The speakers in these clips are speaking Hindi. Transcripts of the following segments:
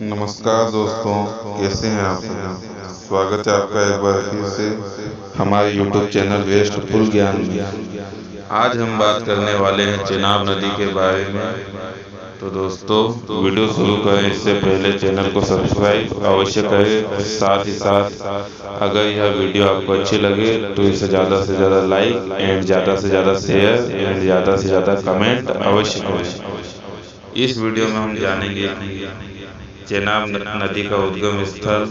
नमस्कार दोस्तों, कैसे हैं आप? स्वागत है आपका एक बार फिर से हमारे YouTube चैनल वेस्ट फुल ज्ञान में। आज हम बात करने वाले हैं चिनाब नदी के बारे में। तो दोस्तों, वीडियो शुरू करें, इससे पहले चैनल को सब्सक्राइब अवश्य करें। साथ ही साथ, अगर यह वीडियो आपको अच्छी लगे तो इसे ज़्यादा से ज़्यादा लाइक एंड ज़्यादा से ज़्यादा शेयर एंड ज़्यादा से ज़्यादा कमेंट अवश्य करें। इस वीडियो में हम जानेंगे चेनाब नदी का उद्गम स्थल,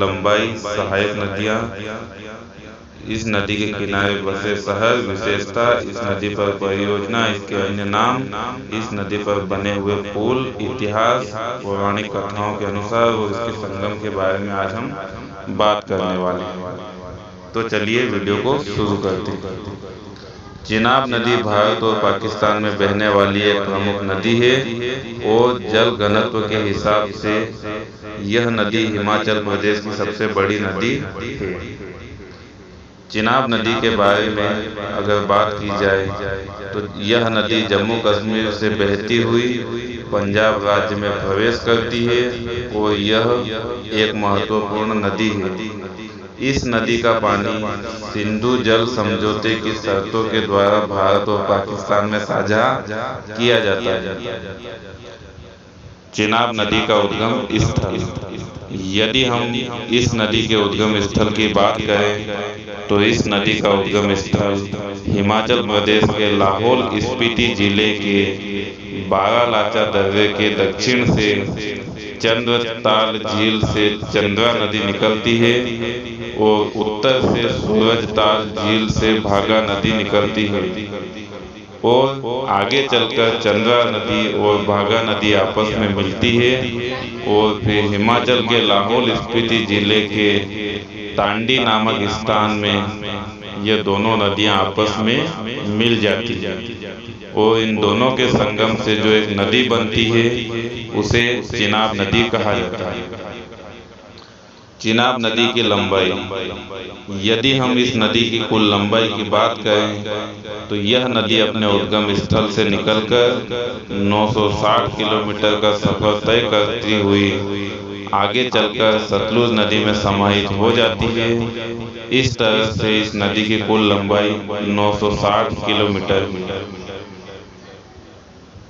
लंबाई, सहायक नदियाँ। इस नदी के किनारे बसे शहर, विशेषता इस नदी पर परियोजना, इसके अन्य नाम, इस नदी पर बने हुए पुल, इतिहास, पौराणिक कथाओं के अनुसार और इसके संगम के बारे में आज हम बात करने वाले हैं। तो चलिए वीडियो को शुरू करते हैं। चिनाब नदी भारत और पाकिस्तान में बहने वाली एक प्रमुख नदी है और जल घनत्व के हिसाब से यह नदी हिमाचल प्रदेश की सबसे बड़ी नदी है। चिनाब नदी के बारे में अगर बात की जाए तो यह नदी जम्मू कश्मीर से बहती हुई पंजाब राज्य में प्रवेश करती है और यह एक महत्वपूर्ण नदी है। इस नदी का पानी सिंधु जल समझौते की शर्तों के द्वारा भारत और पाकिस्तान में साझा किया जाता है। चिनाब नदी का उद्गम स्थल। यदि हम इस नदी के उद्गम स्थल की बात करें तो इस नदी का उद्गम स्थल हिमाचल प्रदेश के लाहौल स्पीति ज़िले के बारालाचा दर्रे के दक्षिण से चंद्रताल झील से चंद्रा नदी निकलती है और उत्तर से सूरज ताल झील से भागा नदी निकलती है। और आगे चलकर चंद्रा नदी और भागा नदी आपस में मिलती है, और फिर हिमाचल के लाहौल स्पीति ज़िले के तांडी नामक स्थान में ये दोनों नदियाँ आपस में मिल जाती है। और इन दोनों के संगम से जो एक नदी बनती है, उसे चिनाब नदी कहा जाता है। चिनाब नदी की लंबाई, यदि हम इस नदी की कुल लंबाई की बात करें तो यह नदी अपने उद्गम स्थल से निकलकर 960 किलोमीटर का सफ़र तय करती हुई आगे चलकर सतलुज नदी में समाहित हो जाती है। इस तरह से इस नदी की कुल लंबाई 960 किलोमीटर।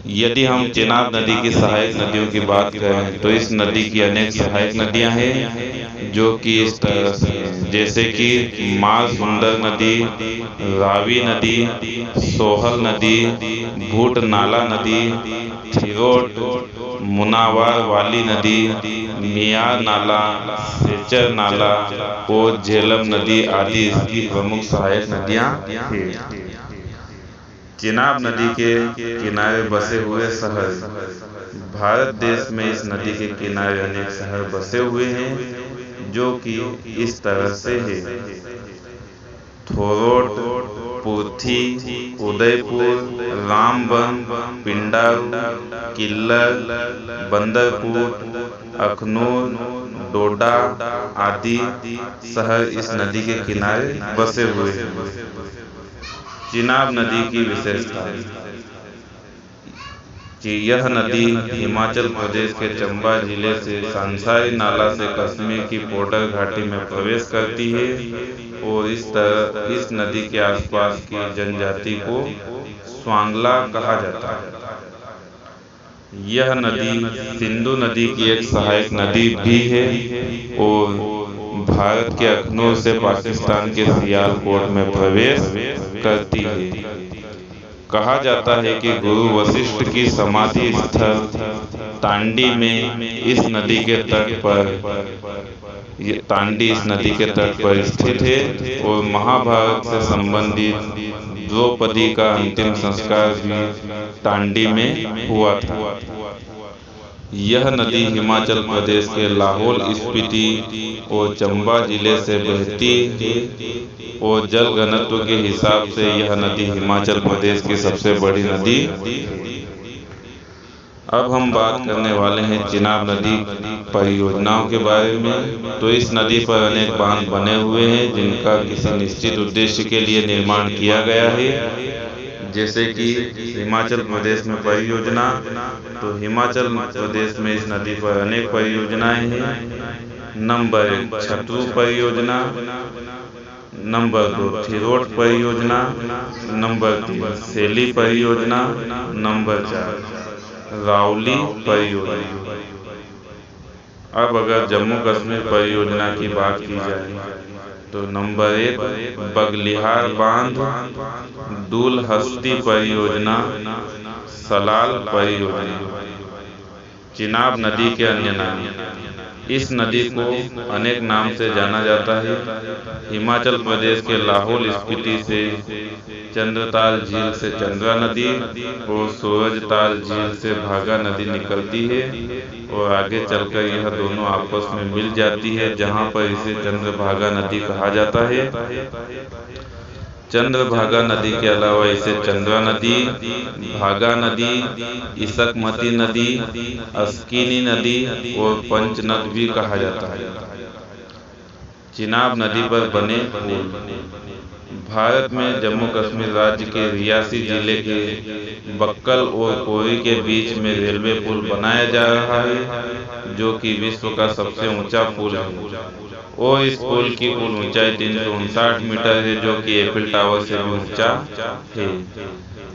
यदि हम चिनाब नदी की सहायक नदियों की बात करें तो इस नदी की अनेक सहायक नदियाँ हैं, जो कि इस तरह से जैसे कि माँ सुंदर नदी, रावी नदी, सोहल नदी भूट नाला नदी थिरोट मुनावार वाली नदी, मियाँ नाला, सेचर नाला और झेलम नदी आदि इसकी प्रमुख सहायक नदियाँ हैं। चिनाब नदी के किनारे बसे हुए शहर, भारत देश में इस नदी के किनारे अनेक शहर बसे हुए हैं, जो कि इस तरह से है। थोरोट पुर्थी उदयपुर, रामबन पिंडा किल्लर, बंदरपुर, अखनूर, डोडा आदि शहर इस नदी के किनारे बसे हुए हैं। चिनाब नदी की विशेषता। कि यह नदी हिमाचल प्रदेश के चंबा ज़िले से सांसाई नाला से कश्मीर की पोडर घाटी में प्रवेश करती है और इस तरह इस नदी के आसपास की जनजाति को स्वांगला कहा जाता है। यह नदी सिंधु नदी की एक सहायक नदी भी है और भारत के अखनूर से पाकिस्तान के सियालकोट में प्रवेश करती है। कहा जाता है कि गुरु वशिष्ठ की समाधि स्थल तांडी में इस नदी के तट पर तांडी इस नदी के तट पर स्थित है और महाभारत से संबंधित द्रौपदी का अंतिम संस्कार भी तांडी में हुआ था। यह नदी हिमाचल प्रदेश के लाहौल स्पीति और चंबा ज़िले से बहती है और जल घनत्व के हिसाब से यह नदी हिमाचल प्रदेश की सबसे बड़ी नदी अब हम बात करने वाले हैं चिनाब नदी परियोजनाओं के बारे में। तो इस नदी पर अनेक बाँध बने हुए हैं, जिनका किसी निश्चित उद्देश्य के लिए निर्माण किया गया है। जैसे कि हिमाचल प्रदेश में परियोजना तो हिमाचल प्रदेश में इस नदी पर अनेक परियोजनाएँ हैं। नंबर एक, छतरू परियोजना। नंबर दो, थिरोट परियोजना। नंबर तीन, सेली परियोजना। नंबर चार रावली परियोजना। अब अगर जम्मू कश्मीर परियोजना की बात की जाए तो नंबर एक, बगलिहार बाँध, दूल हस्ती परियोजना, सलाल परियोजना। चिनाब नदी के अन्य नाम। इस नदी को अनेक नाम से जाना जाता है। हिमाचल प्रदेश के लाहौल स्पीति से चंद्रताल झील से चंद्रा नदी और सूरजताल झील से भागा नदी निकलती है और आगे चलकर यह दोनों आपस में मिल जाती है, जहाँ पर इसे चंद्रभागा नदी कहा जाता है। चंद्रभागा नदी के अलावा इसे चंद्रा नदी, भागा नदी, इसकमती नदी, अस्किनी नदी और पंचनद भी कहा जाता है। चिनाब नदी पर बने पुल। भारत में जम्मू कश्मीर राज्य के रियासी ज़िले के बक्कल और कोरी के बीच में रेलवे पुल बनाया जा रहा है, जो कि विश्व का सबसे ऊँचा पुल है। और इस पुल की कुल ऊंचाई तीन सौ उनसाठ मीटर है, जो कि एफिल टावर से भी ऊँचा है।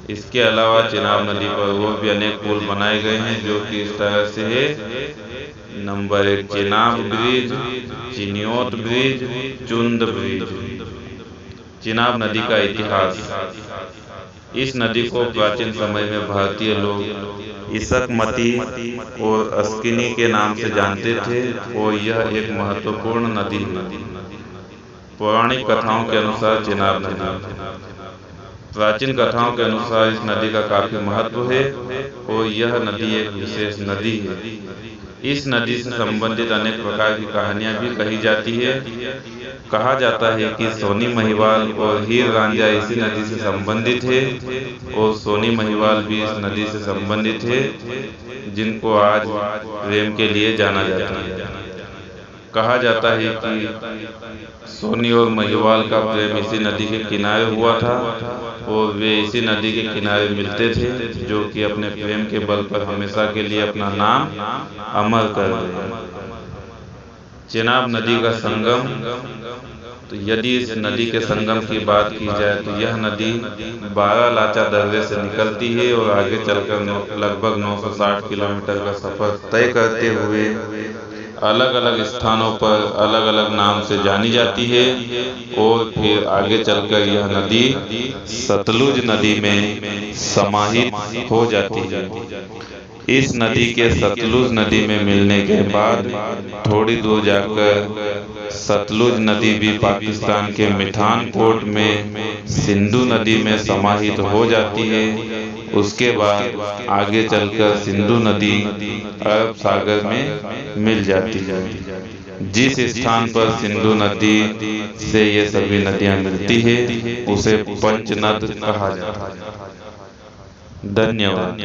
इसके अलावा चिनाब नदी पर वो भी अनेक पुल बनाए गए हैं, जो कि इस तरह से है। नंबर एक, Chenab bridge, Chiniot bridge, Chund bridge. Chenab नदी का इतिहास। इस नदी को प्राचीन समय में भारतीय लोग इसकमती और अस्किनी के नाम से जानते थे और यह एक महत्वपूर्ण नदी है। पौराणिक कथाओं के अनुसार चिनाब नदी। प्राचीन कथाओं के अनुसार इस नदी का काफ़ी महत्व है और यह नदी एक विशेष नदी है। इस नदी से संबंधित अनेक प्रकार की कहानियाँ भी कही जाती है। कहा जाता है कि सोनी महिवाल और हीर रांझा इसी नदी से संबंधित है और सोनी महिवाल भी इस नदी से संबंधित है, जिनको आज प्रेम के लिए जाना जाता है। कहा जाता है कि सोनी और महिवाल का प्रेम इसी नदी के किनारे हुआ था। और वे इसी नदी के किनारे मिलते थे, जो कि अपने प्रेम के बल पर हमेशा के लिए अपना नाम अमर कर गए चिनाब नदी का संगम तो यदि इस नदी के संगम की बात की जाए तो यह नदी बारह लाचा दर्रे से निकलती है और आगे चलकर लगभग 960 किलोमीटर का सफ़र तय करते हुए अलग अलग स्थानों पर अलग अलग नाम से जानी जाती है और फिर आगे चलकर यह नदी सतलुज नदी में समाहित हो जाती है। इस नदी के सतलुज नदी में मिलने के बाद थोड़ी दूर जाकर सतलुज नदी भी पाकिस्तान के मिठान पोर्ट में सिंधु नदी में समाहित हो जाती है। उसके बाद आगे चलकर सिंधु नदी अरब सागर में मिल जाती। है जिस स्थान पर सिंधु नदी से ये सभी नदियाँ मिलती है, उसे पंचनद कहा जाता है। धन्यवाद।